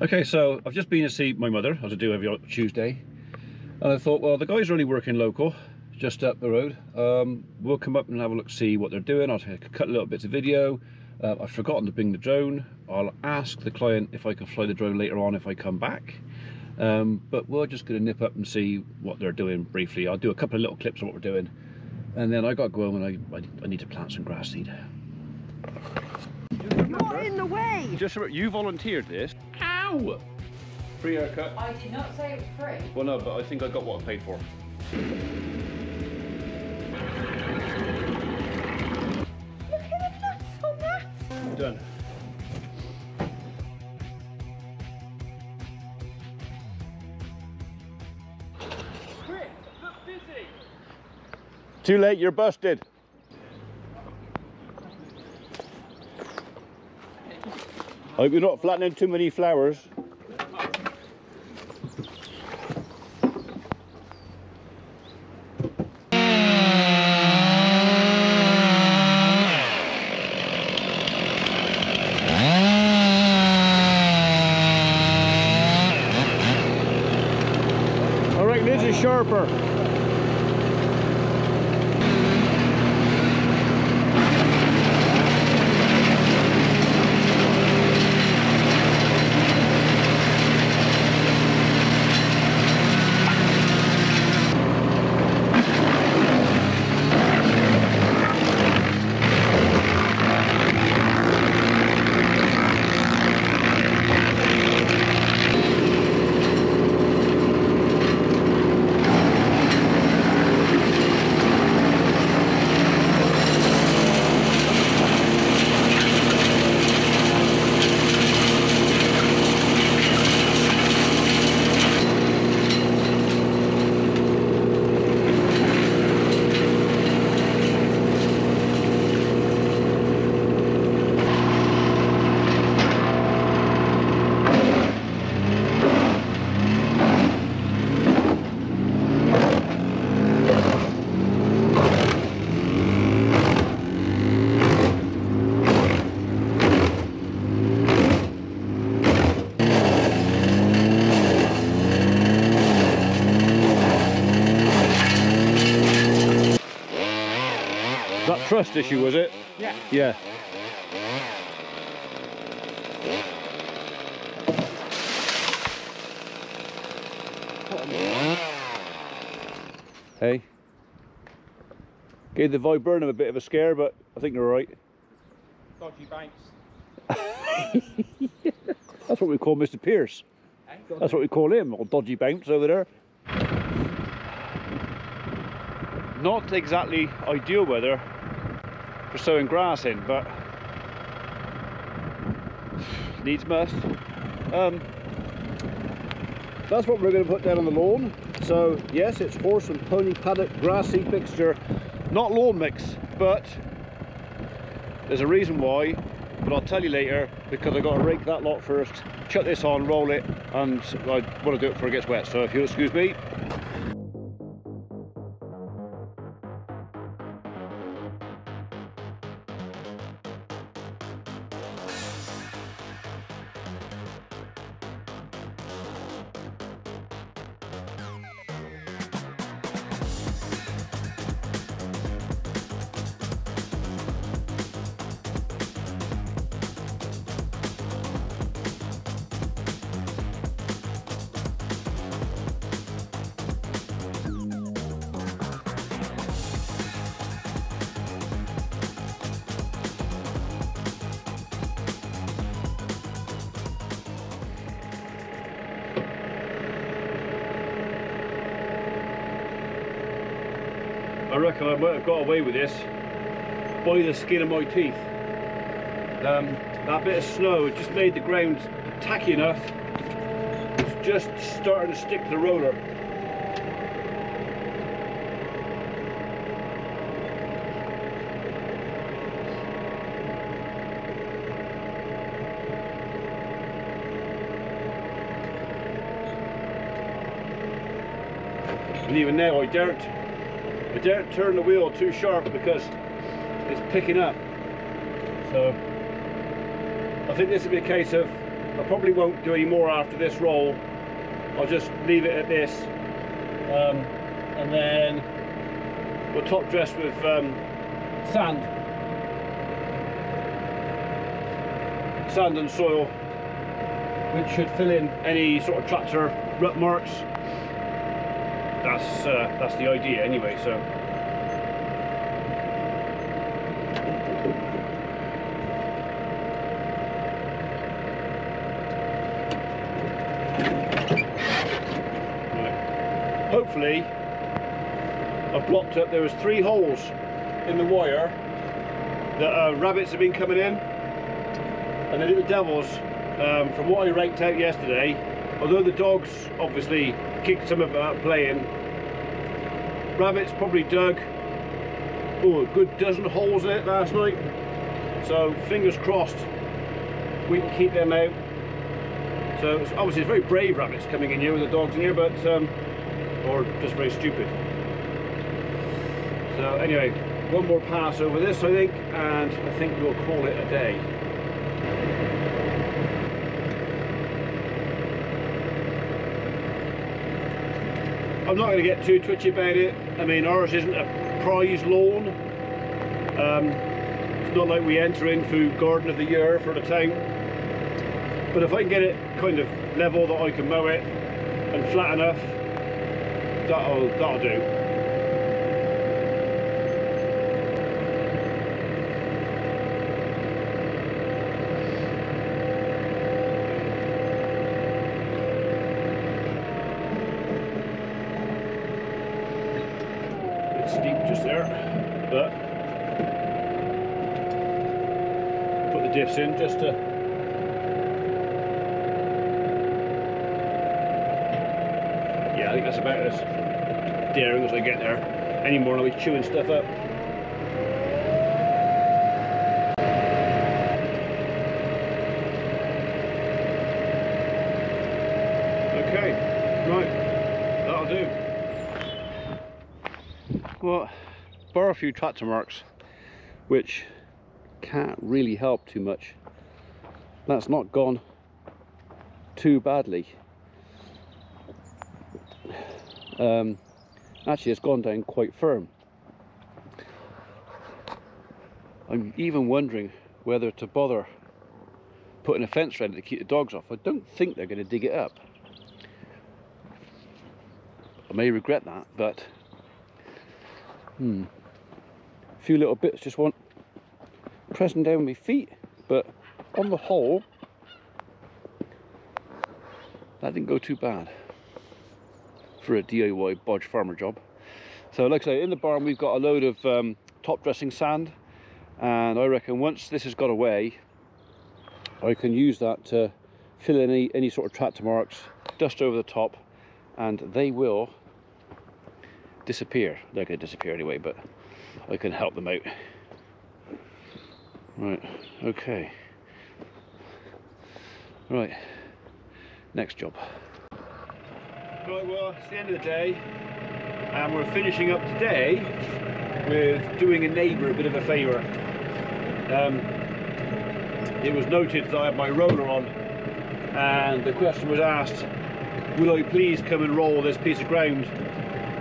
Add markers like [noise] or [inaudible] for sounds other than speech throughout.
Okay, so I've just been to see my mother, as I do every Tuesday. And I thought, well, the guys are only working local, just up the road. Um, we'll come up and have a look, see what they're doing. I'll take, cut little bits of video. Uh, I've forgotten to bring the drone. I'll ask the client if I can fly the drone later on if I come back. Um, but we're just going to nip up and see what they're doing briefly. I'll do a couple of little clips of what we're doing. And then I got to go home and I, I, I need to plant some grass seed. You're in the way. Just remember, you volunteered this. Free haircut. I did not say it was free. Well, no, but I think I got what I paid for. Look at the nuts on that. Done. Too late, you're busted. Hope you're not flattening too many flowers. I reckon this is sharper. That trust issue, was it? Yeah. Yeah. Hey. Gave the viburnum a bit of a scare, but I think they're right. Dodgy banks. [laughs] That's what we call Mr. Pierce. That's what we call him, old dodgy bounce over there. Not exactly ideal weather for sowing grass in, but needs must. Um, that's what we're going to put down on the lawn. So yes, it's horse and pony paddock grass seed mixture, not lawn mix, but there's a reason why. But I'll tell you later because I've got to rake that lot first, chuck this on, roll it, and I want to do it before it gets wet. So if you'll excuse me. Reckon I might have got away with this by the skin of my teeth. Um, that bit of snow just made the ground tacky enough. It's just starting to stick to the roller. And even now I daren't I daren't turn the wheel too sharp because it's picking up. So I think this will be a case of I probably won't do any more after this roll. I'll just leave it at this. Um, and then we'll top dress with um, sand. Sand and soil, which should fill in any sort of tractor rut marks. That's uh, that's the idea anyway. So. Right. Hopefully, I've blocked up. There was three holes in the wire that uh, rabbits have been coming in, and the little devils. Um, from what I raked out yesterday, although the dogs obviously kicked some of out playing, rabbits probably dug oh, a good dozen holes in it last night. So fingers crossed we can keep them out. So it's, obviously it's very brave rabbits coming in here with the dogs in here, but um, or just very stupid. So anyway, one more pass over this I think, and I think we'll call it a day. I'm not going to get too twitchy about it. I mean, ours isn't a prize lawn. Um, it's not like we enter in through Garden of the Year for the town. But if I can get it kind of level that I can mow it and flat enough, that'll that'll do. bit steep just there, but in just to yeah I think that's about as daring as I get there. Anymore I'll be chewing stuff up? Okay right. That'll do. Well, bar a few tractor marks, which can't really help too much. That's not gone too badly. Um, actually, it's gone down quite firm. I'm even wondering whether to bother putting a fence around it to keep the dogs off. I don't think they're going to dig it up. I may regret that, but Hmm. A few little bits just want pressing down with my feet, but on the whole, that didn't go too bad for a DIY bodge farmer job. So like I say, in the barn we've got a load of um, top dressing sand and I reckon once this has got away, I can use that to fill any, any sort of tractor marks, dust over the top, and they will disappear. They're going to disappear anyway, but I can help them out. Right, okay. Right, next job. Right, well, it's the end of the day, and we're finishing up today with doing a neighbour a bit of a favour. Um, it was noted that I had my roller on, and the question was asked, will I please come and roll this piece of ground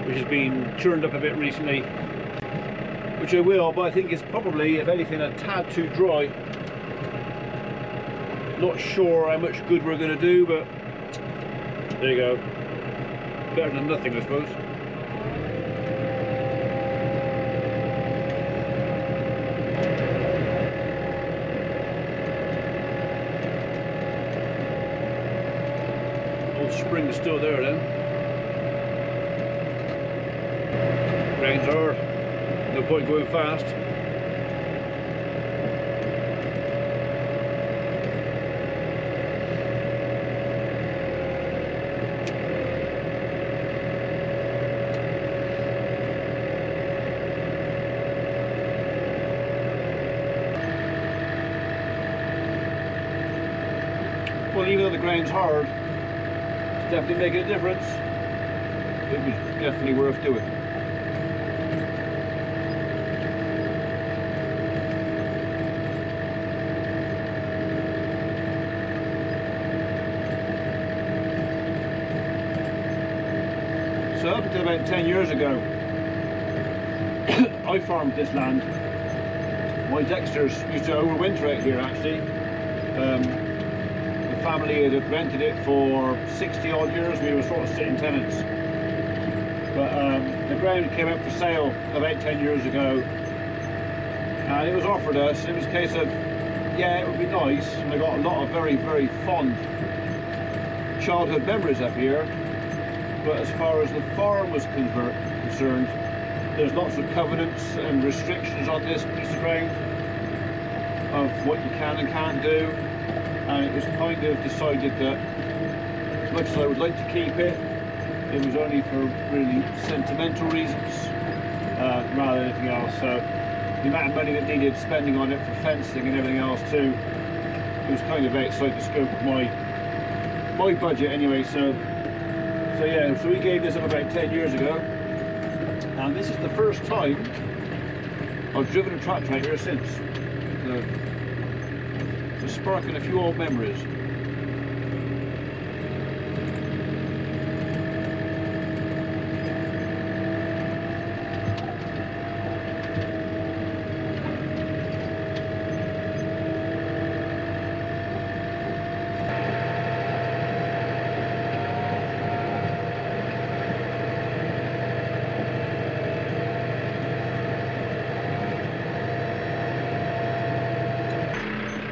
which has been churned up a bit recently which I will but I think it's probably if anything a tad too dry. Not sure how much good we're going to do but there you go. Better than nothing I suppose. Old spring's still there then. Grains hard. Point going fast. Well, even though the grain's hard, it's definitely making a difference. It was definitely worth doing. About 10 years ago, [coughs] I farmed this land. My Dexters used to overwinter out here actually. Um, the family had rented it for 60 odd years, we were sort of sitting tenants. But um, the ground came up for sale about 10 years ago and it was offered us. It was a case of, yeah, it would be nice, and I got a lot of very, very fond childhood memories up here. But as far as the farm was concerned, there's lots of covenants and restrictions on this piece of ground of what you can and can't do. And it was kind of decided that as much as I would like to keep it, it was only for really sentimental reasons uh, rather than anything else. So the amount of money that needed spending on it for fencing and everything else too, it was kind of outside the scope of my my budget anyway. So so yeah, so we gave this up about 10 years ago, and this is the first time I've driven a tractor out here since. So, just sparking a few old memories.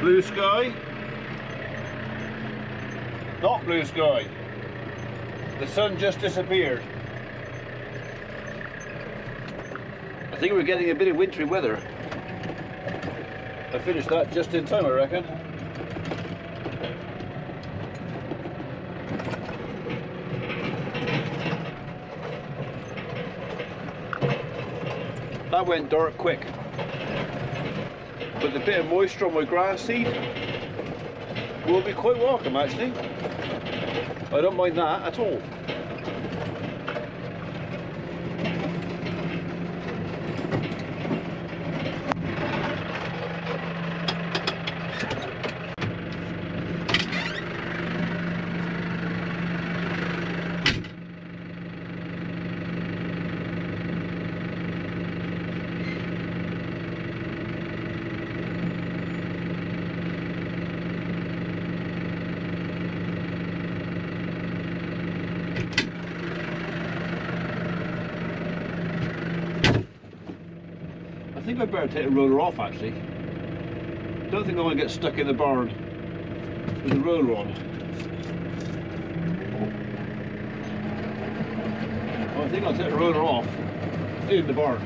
Blue sky. Not blue sky. The sun just disappeared. I think we're getting a bit of wintry weather. I finished that just in time, I reckon. That went dark quick. But the bit of moisture on my grass seed will be quite welcome actually. I don't mind that at all. Think I better take the roller off actually. Don't think I want to get stuck in the barn with the roller on. Well, I think I'll take the roller off in the barn.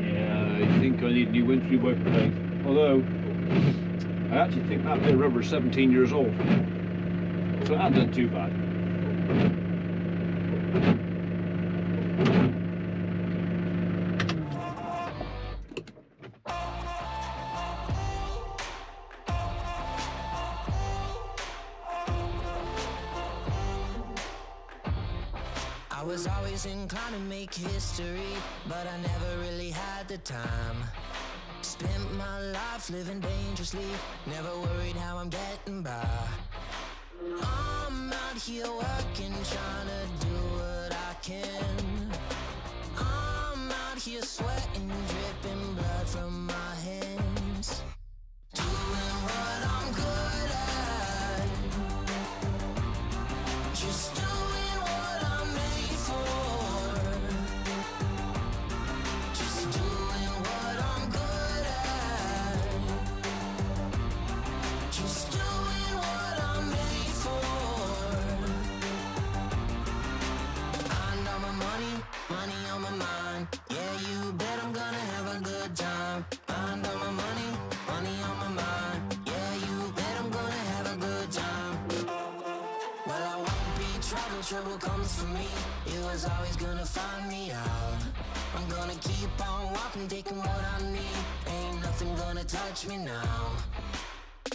Yeah, I think I need new wintry work blade. Although, I actually think that bit of rubber is 17 years old. So it hasn't done too bad. I was always inclined to make history, but I never really had the time. Spent my life living dangerously, never worried how I'm getting by. I'm out here working, trying to do what I can. I'm out here sweating, dripping blood from my hands. Doing what I'm good at. Just trouble comes for me, it was always gonna find me out. I'm gonna keep on walking, taking what I need. Ain't nothing gonna touch me now.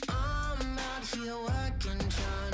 I'm out here working, trying